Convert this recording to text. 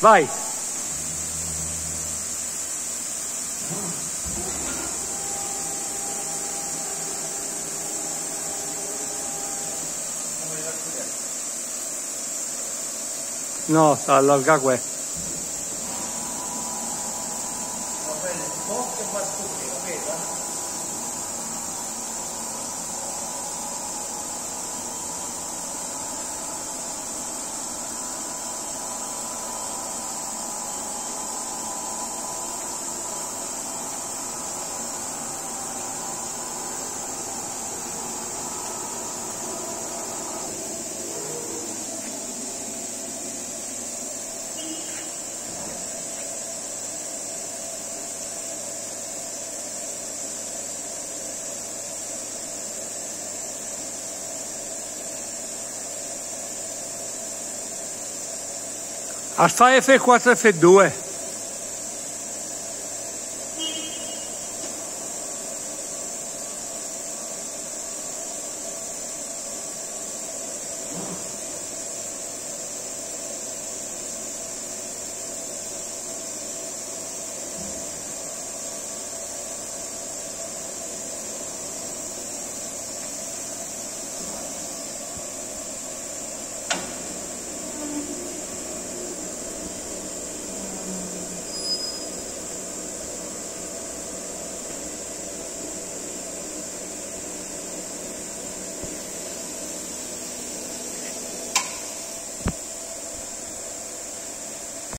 Vai. No, sta allarga questo. Va bene, bocca e basta qui, capito? Alfa F4 F2.